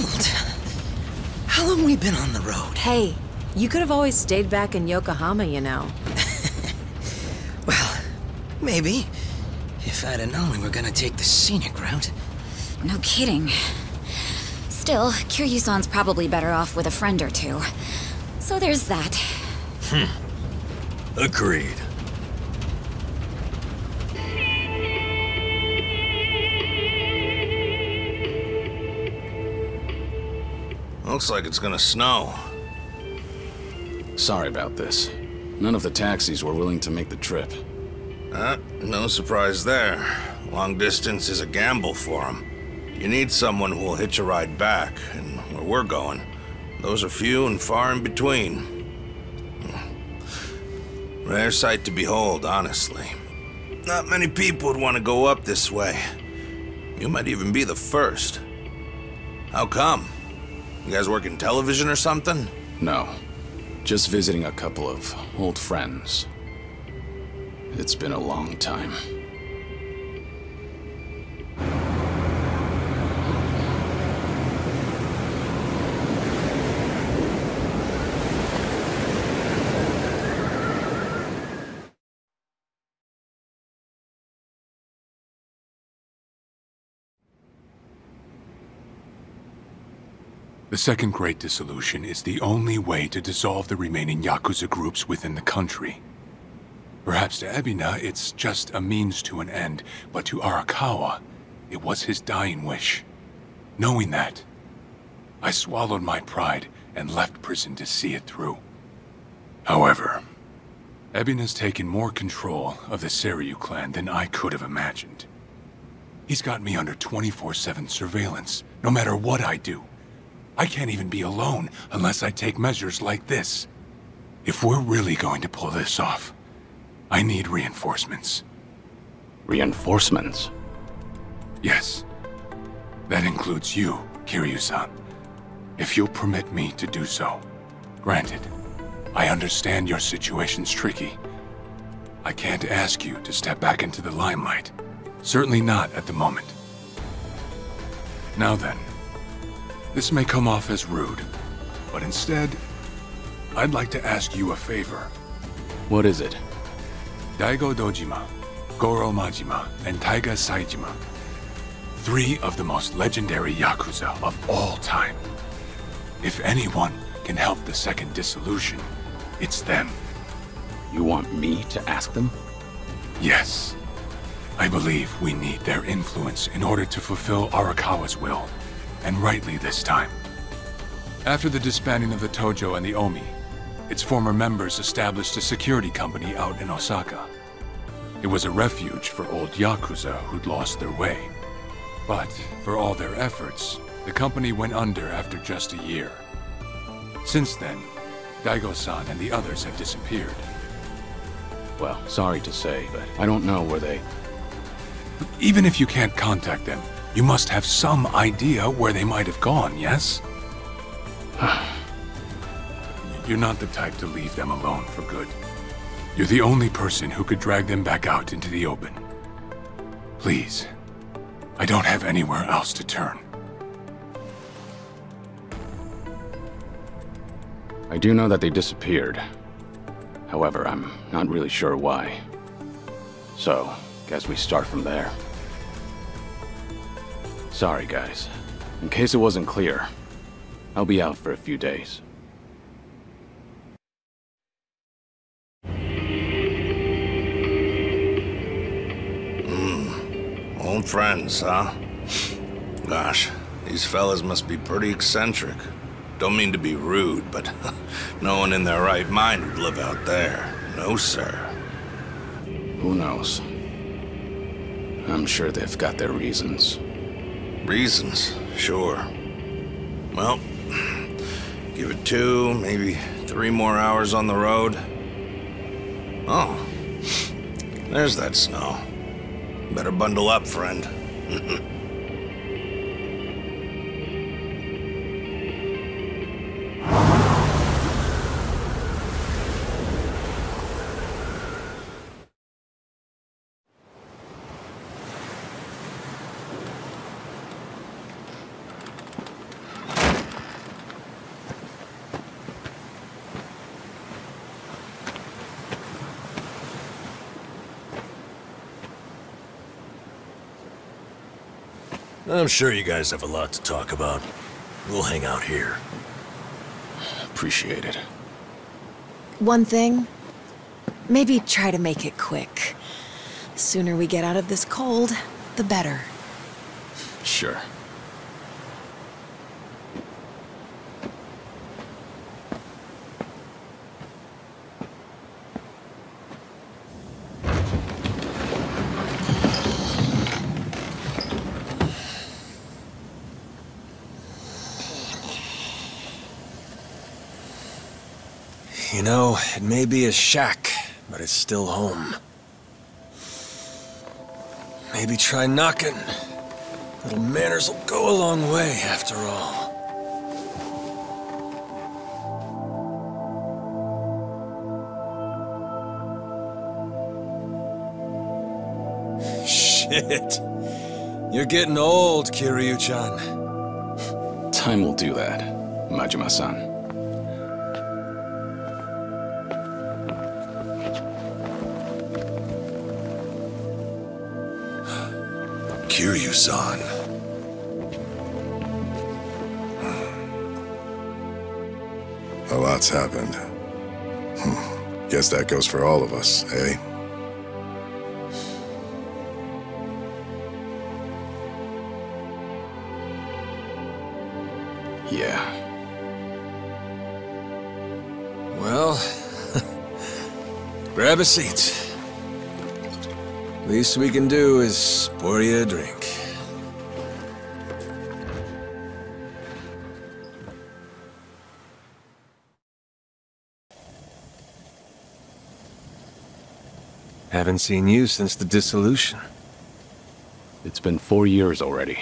cold. How long we been on the road? Hey, you could have always stayed back in Yokohama, you know. Well, maybe. If I'd have known we were gonna take the scenic route. No kidding. Still, Kiryu-san's probably better off with a friend or two. So there's that. Hmm. Agreed. Looks like it's gonna snow. Sorry about this. None of the taxis were willing to make the trip. Uh, no surprise there. Long distance is a gamble for them. You need someone who will hitch a ride back, and where we're going, those are few and far in between. Rare sight to behold, honestly. Not many people would want to go up this way. You might even be the first. How come? You guys work in television or something? No. Just visiting a couple of old friends. It's been a long time. Second Great Dissolution is the only way to dissolve the remaining Yakuza groups within the country. Perhaps to Ebina, it's just a means to an end, but to Arakawa, it was his dying wish. Knowing that, I swallowed my pride and left prison to see it through. However, Ebina's taken more control of the Seiryu clan than I could have imagined. He's got me under 24-7 surveillance, no matter what I do. I can't even be alone unless I take measures like this. If we're really going to pull this off, I need reinforcements. Reinforcements? Yes. That includes you, Kiryu-san. If you'll permit me to do so. Granted, I understand your situation's tricky. I can't ask you to step back into the limelight. Certainly not at the moment. Now then, this may come off as rude, but instead, I'd like to ask you a favor. What is it? Daigo Dojima, Goro Majima, and Taiga Saijima. Three of the most legendary Yakuza of all time. If anyone can help the Second Dissolution, it's them. You want me to ask them? Yes. I believe we need their influence in order to fulfill Arakawa's will, and rightly this time. After the disbanding of the Tojo and the Omi, its former members established a security company out in Osaka. It was a refuge for old Yakuza who'd lost their way. But for all their efforts, the company went under after just a year. Since then, Daigo-san and the others have disappeared. Well, sorry to say, but I don't know where they... Even if you can't contact them, you must have some idea where they might have gone, yes? You're not the type to leave them alone for good. You're the only person who could drag them back out into the open. Please, I don't have anywhere else to turn. I do know that they disappeared. However, I'm not really sure why. So, guess we start from there. Sorry, guys. In case it wasn't clear, I'll be out for a few days. Hmm. Old friends, huh? Gosh, these fellas must be pretty eccentric. Don't mean to be rude, but no one in their right mind would live out there. No, sir. Who knows? I'm sure they've got their reasons. Reasons, sure. Well, give it two, maybe three more hours on the road. Oh, there's that snow. Better bundle up, friend. I'm sure you guys have a lot to talk about. We'll hang out here. Appreciate it. One thing, maybe try to make it quick. The sooner we get out of this cold, the better. Sure. You know, it may be a shack, but it's still home. Maybe try knocking. Little manners will go a long way, after all. Shit. You're getting old, Kiryu-chan. Time will do that, Majima-san. Kiryu-san. A lot's happened. Hmm. Guess that goes for all of us, eh? Yeah. Well, grab a seat. Least we can do is pour you a drink. Haven't seen you since the dissolution. It's been four years already.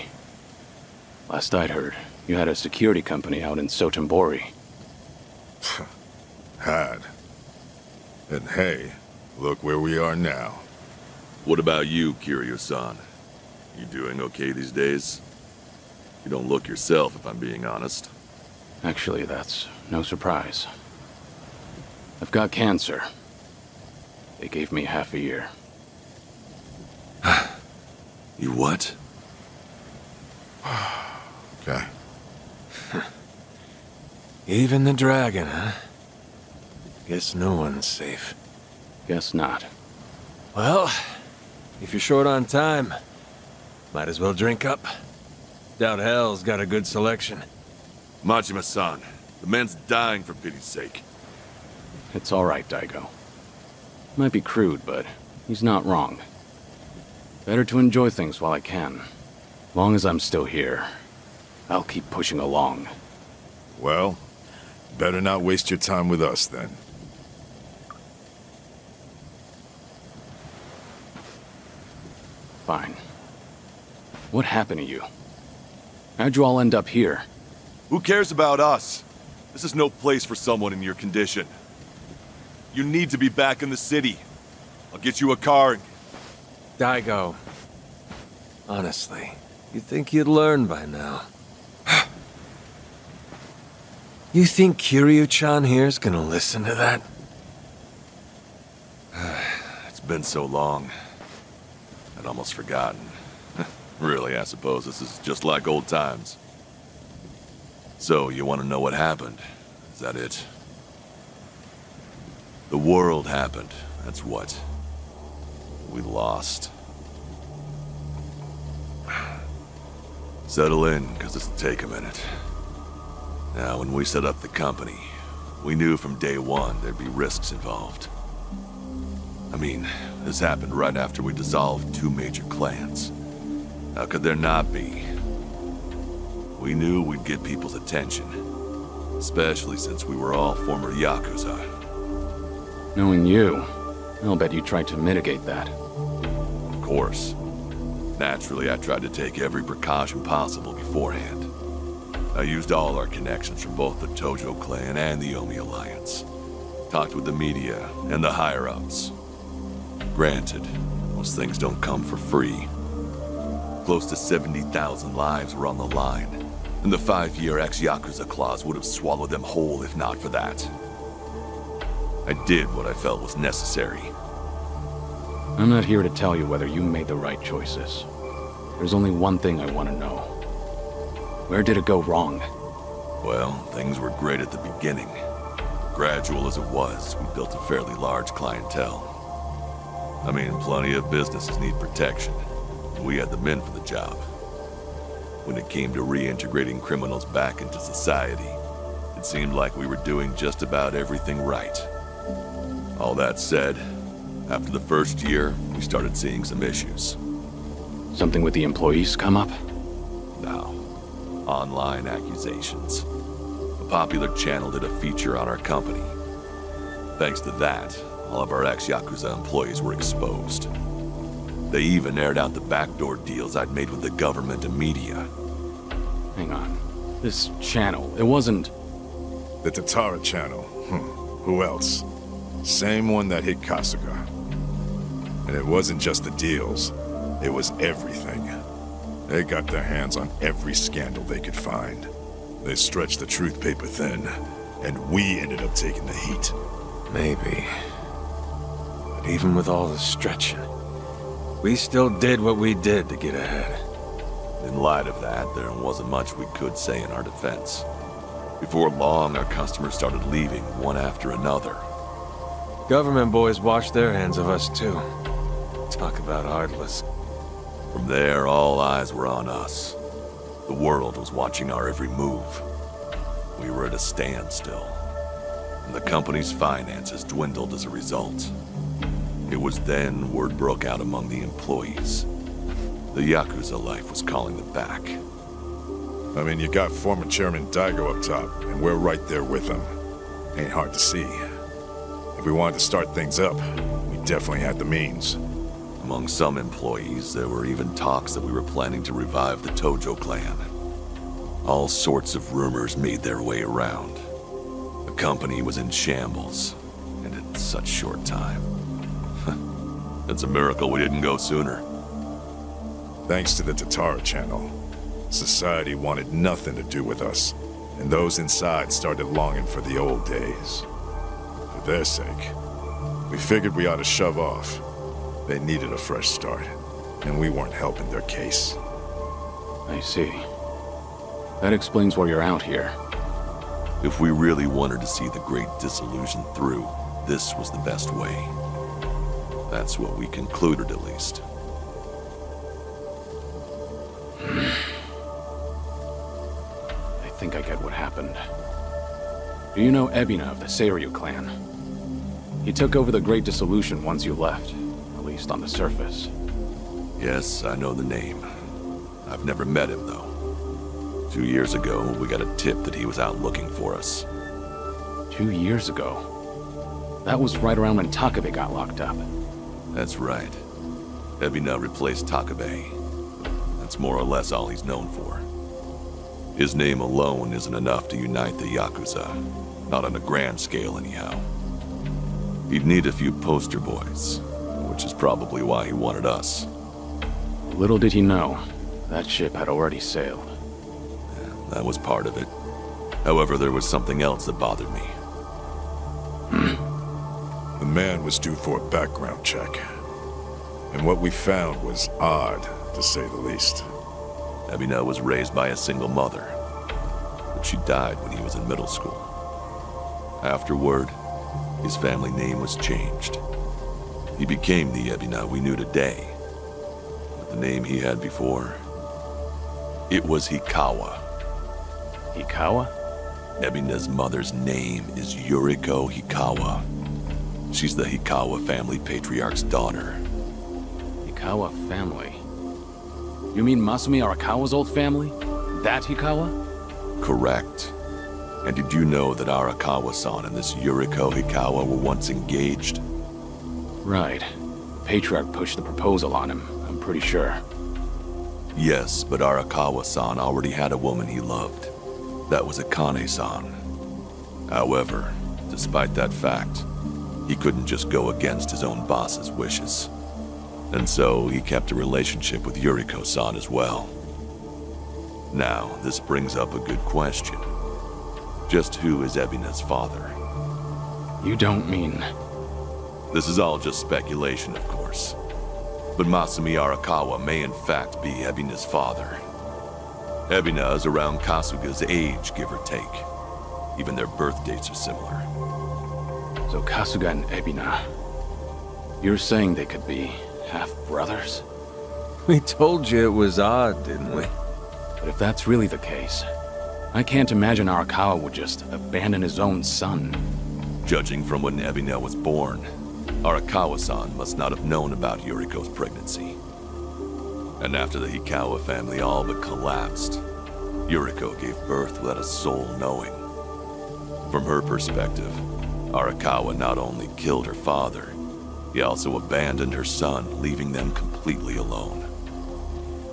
Last I'd heard, you had a security company out in Sotenbori. Had. And hey, look where we are now. What about you, Kiryu-san? You doing okay these days? You don't look yourself, if I'm being honest. Actually, that's no surprise. I've got cancer. They gave me half a year. You what? Okay. Even the dragon, huh? Guess no one's safe. Guess not. Well, if you're short on time, might as well drink up. Doubt Hell's got a good selection. Majima-san, the man's dying for pity's sake. It's all right, Daigo. Might be crude, but he's not wrong. Better to enjoy things while I can. Long as I'm still here, I'll keep pushing along. Well, better not waste your time with us then. Fine. What happened to you? How'd you all end up here? Who cares about us? This is no place for someone in your condition. You need to be back in the city. I'll get you a car and... Daigo. Honestly, you'd think you'd learn by now. you think Kiryu-chan here's gonna listen to that? It's been so long. I'd almost forgotten. Really, I suppose this is just like old times. So, you want to know what happened? Is that it? The world happened, that's what. We lost. Settle in, because this'll take a minute. Now, when we set up the company, we knew from day one there'd be risks involved. I mean, this happened right after we dissolved two major clans. How could there not be? We knew we'd get people's attention. Especially since we were all former Yakuza. Knowing you, I'll bet you tried to mitigate that. Of course. Naturally, I tried to take every precaution possible beforehand. I used all our connections from both the Tojo clan and the Omi Alliance. Talked with the media and the higher-ups. Granted, those things don't come for free. Close to 70,000 lives were on the line, and the five-year ex-Yakuza clause would have swallowed them whole if not for that. I did what I felt was necessary. I'm not here to tell you whether you made the right choices. There's only one thing I want to know. Where did it go wrong? Well, things were great at the beginning. Gradual as it was, we built a fairly large clientele. I mean, plenty of businesses need protection. We had the men for the job. When it came to reintegrating criminals back into society, it seemed like we were doing just about everything right. All that said, after the first year, we started seeing some issues. Something with the employees come up? No. Online accusations. A popular channel did a feature on our company. Thanks to that, all of our ex-Yakuza employees were exposed. They even aired out the backdoor deals I'd made with the government and media. Hang on. This channel, it wasn't... The Tatara channel. Hmm. Who else? Same one that hit Kasuga. And it wasn't just the deals, it was everything. They got their hands on every scandal they could find. They stretched the truth paper thin, and we ended up taking the heat. Maybe. But even with all the stretching, we still did what we did to get ahead. In light of that, there wasn't much we could say in our defense. Before long, our customers started leaving one after another. Government boys washed their hands of us too. Talk about heartless. From there, all eyes were on us. The world was watching our every move. We were at a standstill, and the company's finances dwindled as a result. It was then word broke out among the employees. The Yakuza life was calling them back. I mean, you got former Chairman Daigo up top, and we're right there with him. Ain't hard to see. If we wanted to start things up, we definitely had the means. Among some employees, there were even talks that we were planning to revive the Tojo clan. All sorts of rumors made their way around. The company was in shambles, and in such short time. It's a miracle we didn't go sooner. Thanks to the Tatara channel, society wanted nothing to do with us, and those inside started longing for the old days. For their sake, we figured we ought to shove off. They needed a fresh start, and we weren't helping their case. I see. That explains why you're out here. If we really wanted to see the Great Dissolution through, this was the best way. That's what we concluded, at least. I think I get what happened. Do you know Ebina of the Seiryu clan? He took over the Great Dissolution once you left, at least on the surface. Yes, I know the name. I've never met him, though. Two years ago, we got a tip that he was out looking for us. Two years ago? That was right around when Takabe got locked up. That's right. Ebina replaced Takabe. That's more or less all he's known for. His name alone isn't enough to unite the Yakuza. Not on a grand scale, anyhow. He'd need a few poster boys, which is probably why he wanted us. Little did he know, that ship had already sailed. Yeah, that was part of it. However, there was something else that bothered me. The man was due for a background check. And what we found was odd, to say the least. Ebina was raised by a single mother, but she died when he was in middle school. Afterward, his family name was changed. He became the Ebina we knew today. But the name he had before, it was Hikawa. Hikawa? Ebina's mother's name is Yuriko Hikawa. She's the Hikawa family patriarch's daughter. Hikawa family? You mean Masumi Arakawa's old family? That Hikawa? Correct. And did you know that Arakawa-san and this Yuriko Hikawa were once engaged? Right. The Patriarch pushed the proposal on him, I'm pretty sure. Yes, but Arakawa-san already had a woman he loved. That was Akane-san. However, despite that fact, he couldn't just go against his own boss's wishes. And so he kept a relationship with Yuriko-san as well. Now, this brings up a good question. Just who is Ebina's father? You don't mean... This is all just speculation, of course. But Masumi Arakawa may in fact be Ebina's father. Ebina is around Kasuga's age, give or take. Even their birth dates are similar. So Kasuga and Ebina... You're saying they could be half-brothers? We told you it was odd, didn't we? But if that's really the case, I can't imagine Arakawa would just abandon his own son. Judging from when Ebina was born, Arakawa-san must not have known about Yuriko's pregnancy. And after the Hikawa family all but collapsed, Yuriko gave birth without a soul knowing. From her perspective, Arakawa not only killed her father, he also abandoned her son, leaving them completely alone.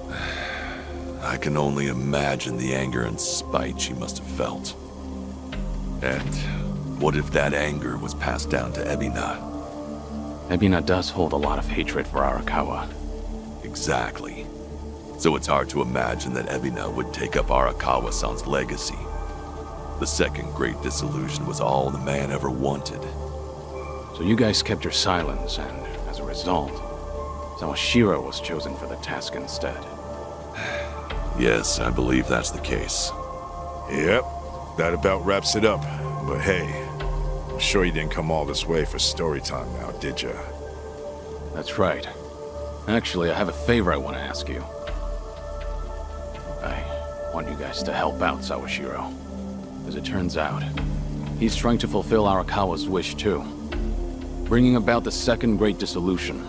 I can only imagine the anger and spite she must have felt. And what if that anger was passed down to Ebina? Ebina does hold a lot of hatred for Arakawa. Exactly. So it's hard to imagine that Ebina would take up Arakawa-san's legacy. The second great dissolution was all the man ever wanted. So you guys kept your silence, and as a result, Sawashiro was chosen for the task instead. Yes, I believe that's the case. Yep, that about wraps it up. But hey, I'm sure you didn't come all this way for story time now, did ya? That's right. Actually, I have a favor I want to ask you. I want you guys to help out Sawashiro. As it turns out, he's trying to fulfill Arakawa's wish too. Bringing about the second great dissolution.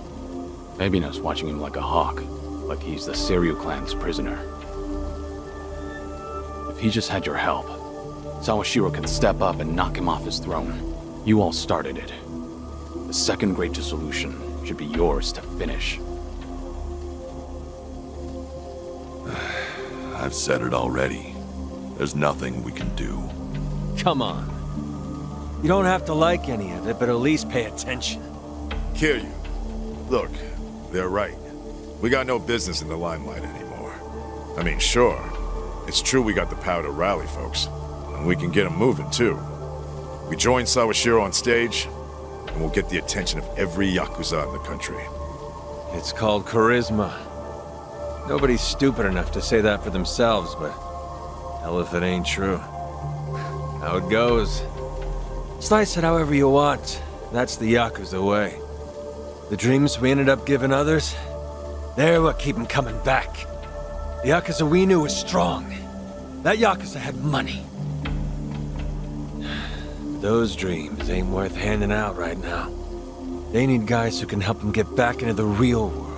Ebina's watching him like a hawk, like he's the Seiryu clan's prisoner. If he just had your help, Sawashiro can step up and knock him off his throne. You all started it. The second great dissolution should be yours to finish. I've said it already. There's nothing we can do. Come on. You don't have to like any of it, but at least pay attention. Kiryu, look, they're right. We got no business in the limelight anymore. I mean, sure, it's true we got the power to rally folks, and we can get them moving too. We join Sawashiro on stage, and we'll get the attention of every Yakuza in the country. It's called charisma. Nobody's stupid enough to say that for themselves, but hell if it ain't true. How it goes. Slice it however you want. That's the Yakuza way. The dreams we ended up giving others, they're what keep them coming back. The Yakuza we knew was strong. That Yakuza had money. Those dreams ain't worth handing out right now. They need guys who can help them get back into the real world.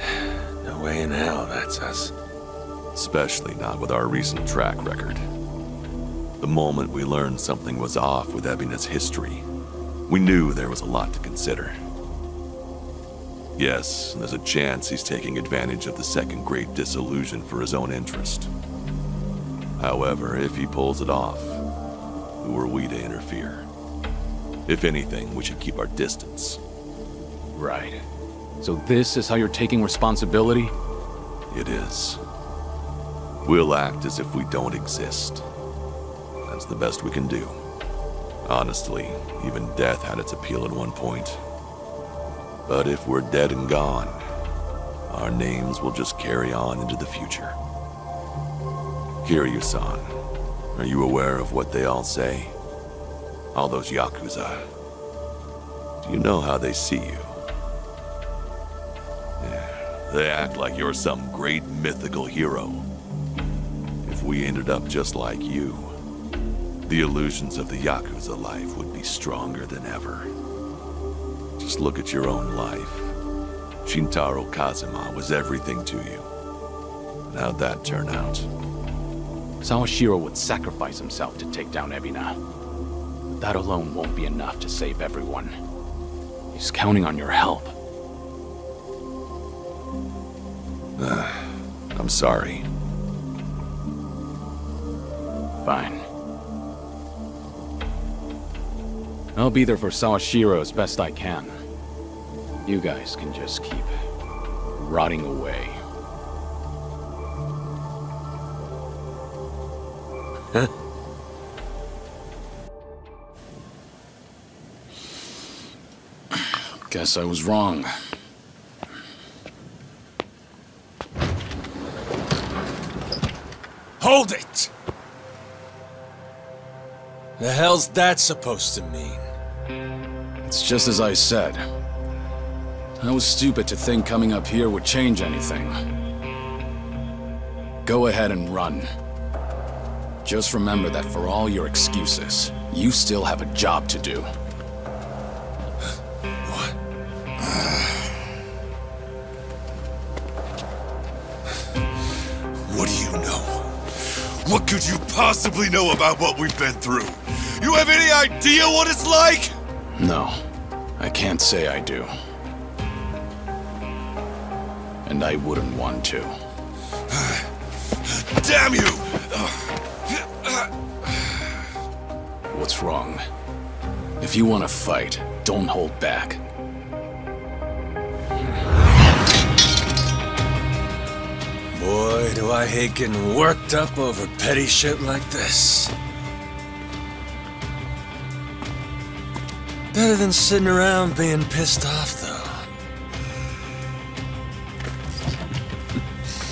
No way in hell that's us. Especially not with our recent track record. The moment we learned something was off with Ebina's history, we knew there was a lot to consider. Yes, there's a chance he's taking advantage of the second great dissolution for his own interest. However, if he pulls it off, who are we to interfere? If anything, we should keep our distance. Right. So this is how you're taking responsibility? It is. We'll act as if we don't exist. That's the best we can do. Honestly, even death had its appeal at one point. But if we're dead and gone, our names will just carry on into the future. Kiryu-san, are you aware of what they all say? All those Yakuza. Do you know how they see you? They act like you're some great mythical hero. If we ended up just like you, the illusions of the Yakuza life would be stronger than ever. Just look at your own life. Shintaro Kazama was everything to you. And how'd that turn out? Sawashiro would sacrifice himself to take down Ebina. But that alone won't be enough to save everyone. He's counting on your help. I'm sorry. Fine. I'll be there for Sawashiro as best I can. You guys can just keep rotting away. Huh? Guess I was wrong. The hell's that supposed to mean? It's just as I said. I was stupid to think coming up here would change anything. Go ahead and run. Just remember that for all your excuses, you still have a job to do. What could you possibly know about what we've been through? You have any idea what it's like? No, I can't say I do. And I wouldn't want to. Damn you! What's wrong? If you want to fight, don't hold back. Boy, do I hate getting worked up over petty shit like this. Better than sitting around being pissed off, though.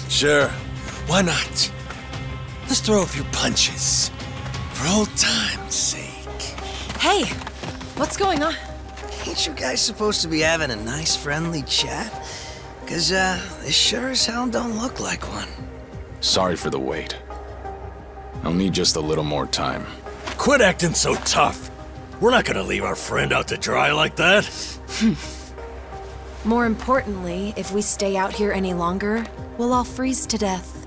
sure, why not? Let's throw a few punches. For old time's sake. Hey, what's going on? Ain't you guys supposed to be having a nice, friendly chat? Cause, uh, this sure as hell don't look like one. Sorry for the wait. I'll need just a little more time. Quit acting so tough. We're not gonna leave our friend out to dry like that. More importantly, if we stay out here any longer, we'll all freeze to death.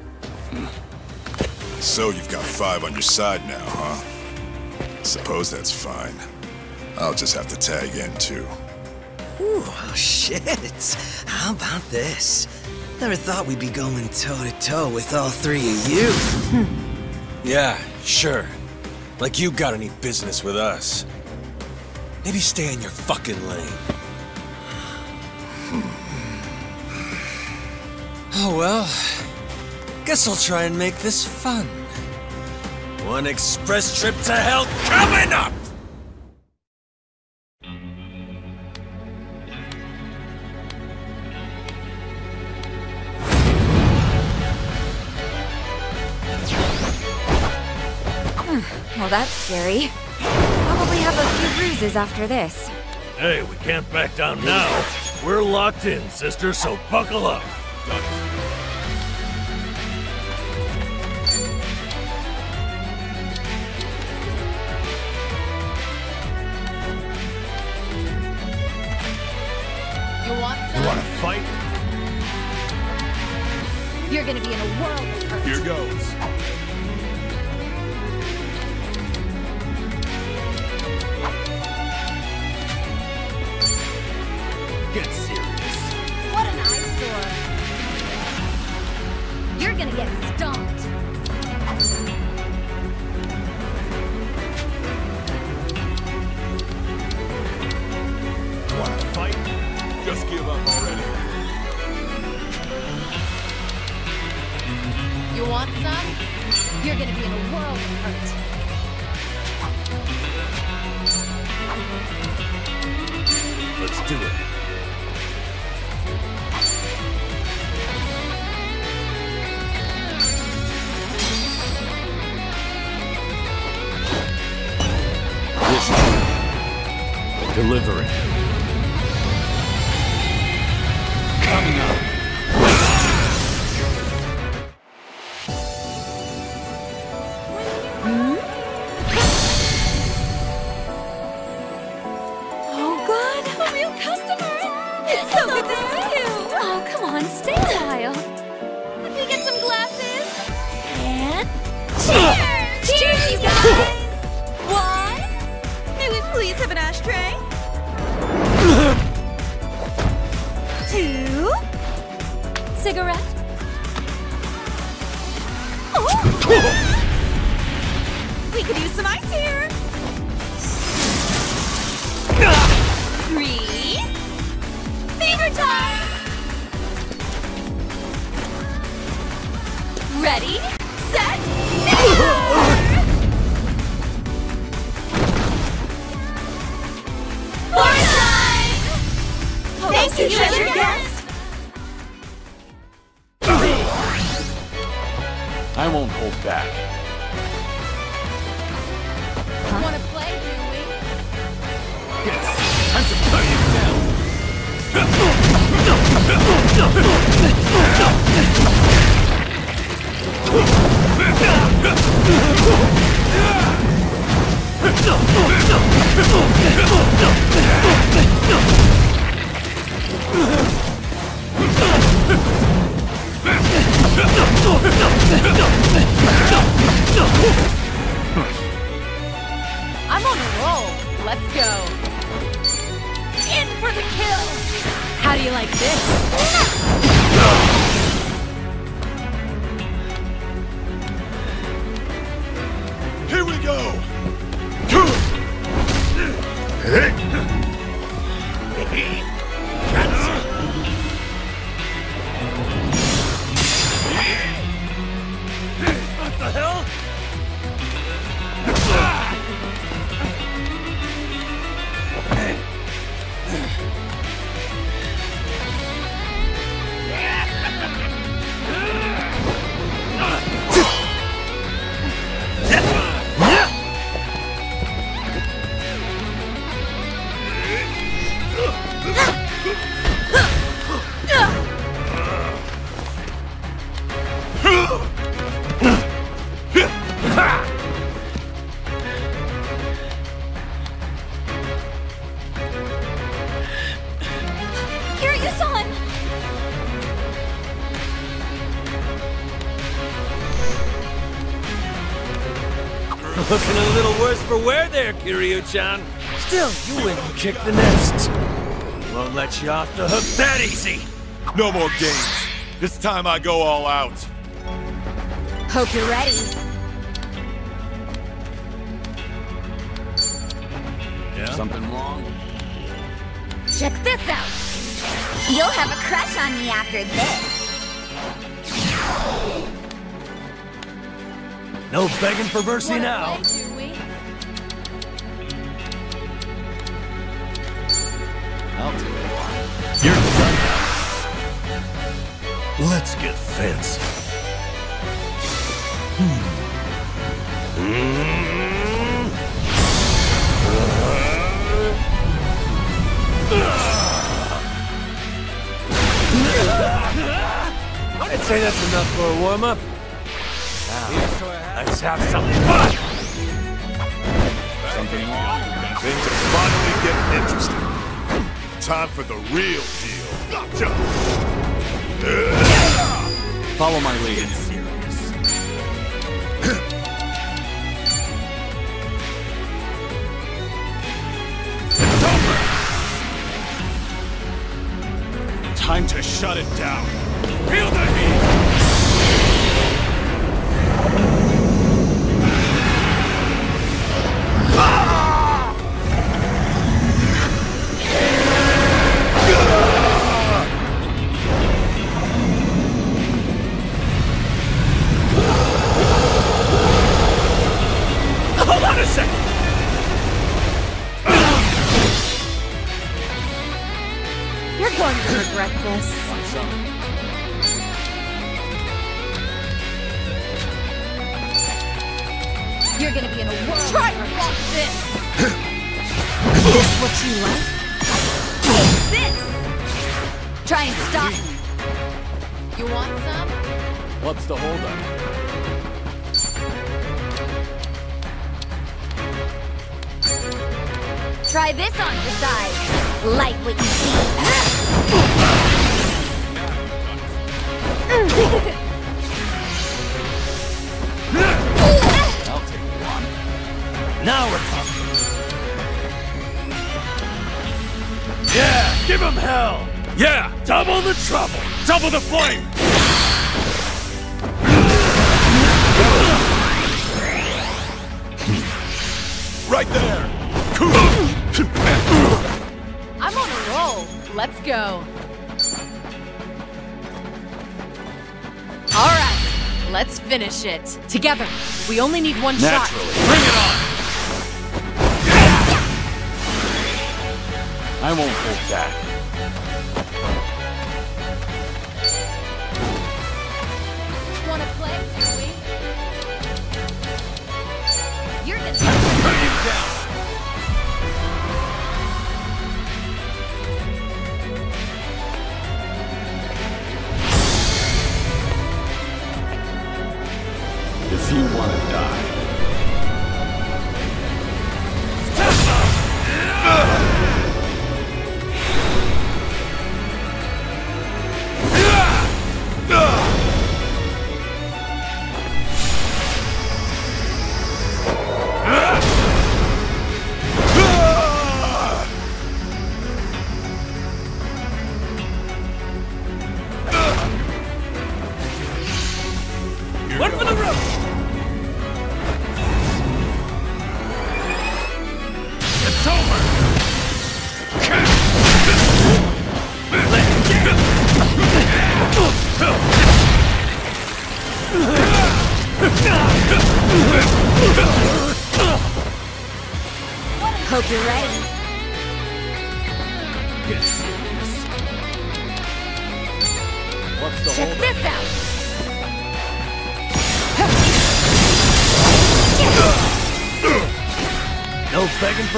So you've got five on your side now, huh? Suppose that's fine. I'll just have to tag in too. Ooh, oh shit. How about this? Never thought we'd be going toe to toe with all three of you. Hmm. yeah, sure. Like you got any business with us. Maybe stay in your fucking lane. Hmm. Oh well. Guess I'll try and make this fun. One express trip to hell coming up! That's scary. Probably have a few bruises after this. Hey, we can't back down now. We're locked in, sister, so buckle up. You want You wanna fight? You're gonna be in a world of hurt. Here goes. Gonna get Coming up. Let's go. In for the kill. How do you like this? Here we go! What there, Kiryu-chan. Still, you went and kicked the nest. Won't let you off the hook that easy. No more games. This time I go all out. Hope you're ready. Yeah? Something wrong? Check this out. You'll have a crush on me after this. No begging for mercy Wanna now. Let's get fancy. Hmm. I'd say that's enough for a warm-up. Now, let's have some fun! Something? Things are finally getting interesting. Time for the real deal. Gotcha! Follow my lead. Time to shut it down. Feel the heat! try this on. Like what you see. Now we're talking. Yeah, give him hell! Yeah, double the trouble, double the flame! Right there! Cool. Let's go. All right, let's finish it. Together. We only need one Naturally. shot. Bring it on! I won't hold back.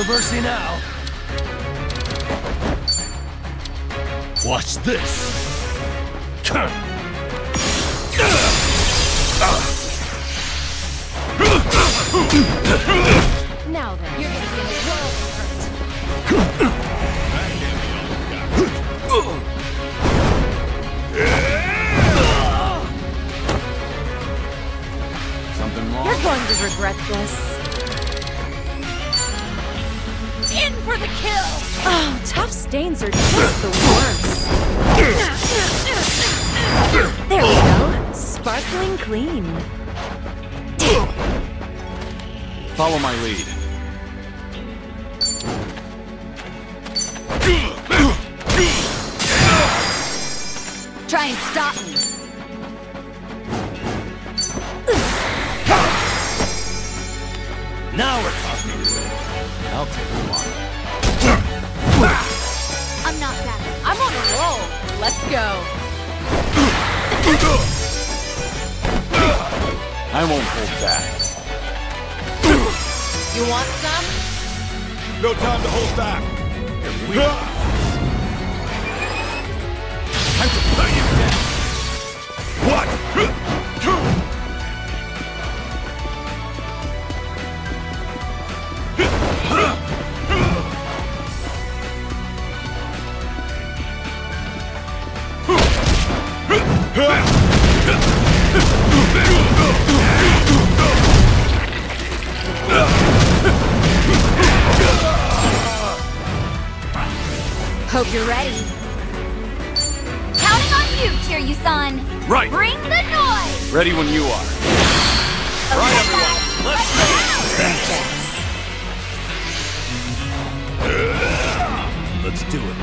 Begging mercy now. Watch this. Now then, you're gonna be in a world of hurt. something wrong? You're going to regret this. For the kill! Oh, tough stains are just the worst. There we go. Sparkling clean. Follow my lead. Try and stop me. Now we're No time to hold back. Time to put you down. What? Hope you're ready. Counting on you, Kiryu-san. Right. Bring the noise. Ready when you are. Right, everyone. Let's Let's do it.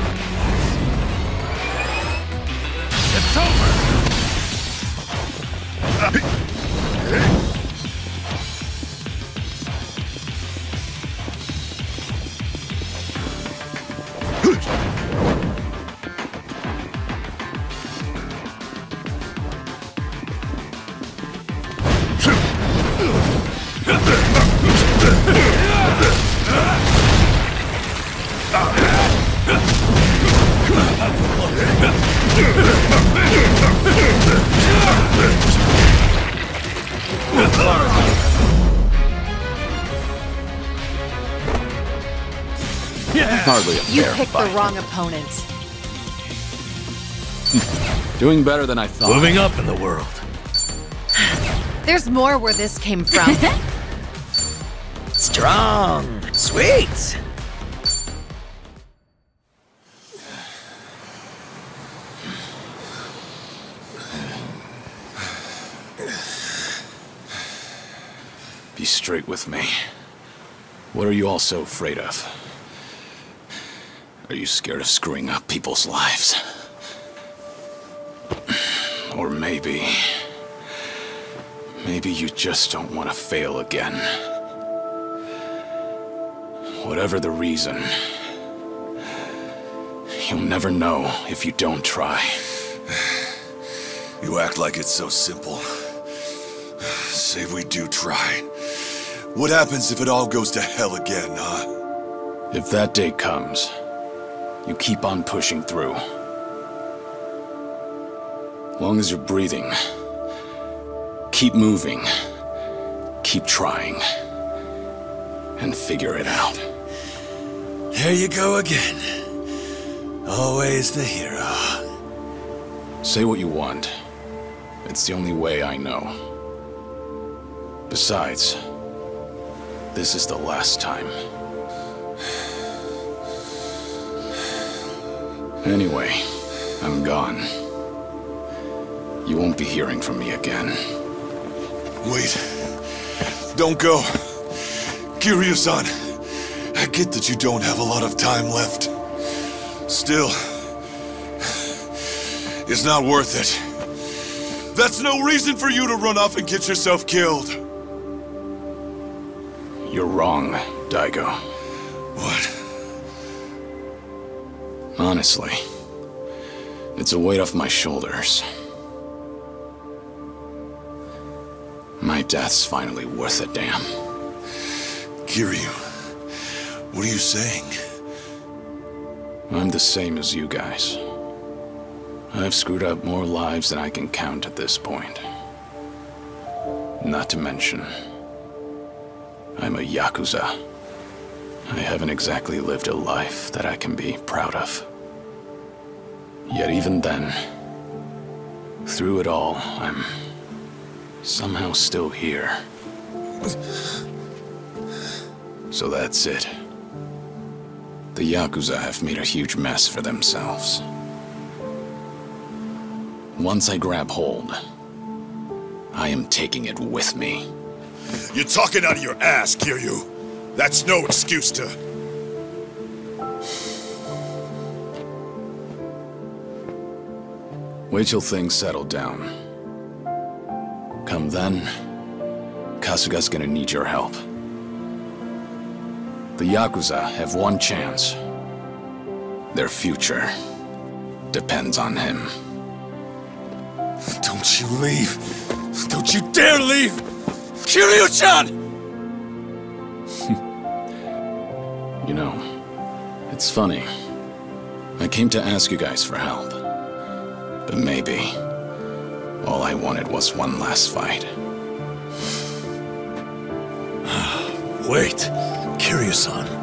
Hardly a You fair picked fight. the wrong opponent. Doing better than I thought. Moving up in the world. There's more where this came from. Strong. Sweet. Be straight with me. What are you all so afraid of? Are you scared of screwing up people's lives? Or maybe... Maybe you just don't want to fail again. Whatever the reason, you'll never know if you don't try. You act like it's so simple. Say we do try. What happens if it all goes to hell again, huh? If that day comes, you keep on pushing through. Long as you're breathing, keep moving, keep trying, and figure it out. There you go again. Always the hero. Say what you want. It's the only way I know. Besides, this is the last time. Anyway, I'm gone. You won't be hearing from me again. Wait. Don't go. Kiryu-san, I get that you don't have a lot of time left. Still, it's not worth it. That's no reason for you to run off and get yourself killed. You're wrong, Daigo. Honestly, it's a weight off my shoulders. My death's finally worth a damn. Kiryu, what are you saying? I'm the same as you guys. I've screwed up more lives than I can count at this point. Not to mention, I'm a Yakuza. I haven't exactly lived a life that I can be proud of. Yet even then, through it all, I'm somehow still here. So that's it. The Yakuza have made a huge mess for themselves. Once I grab hold, I am taking it with me. You're talking out of your ass, Kiryu. That's no excuse to... Wait till things settle down. Come then, Kasuga's gonna need your help. The Yakuza have one chance. Their future depends on him. Don't you leave. Don't you dare leave! Kiryu-chan! You know, it's funny. I came to ask you guys for help. But maybe all I wanted was one last fight. Wait, Kiryu-san.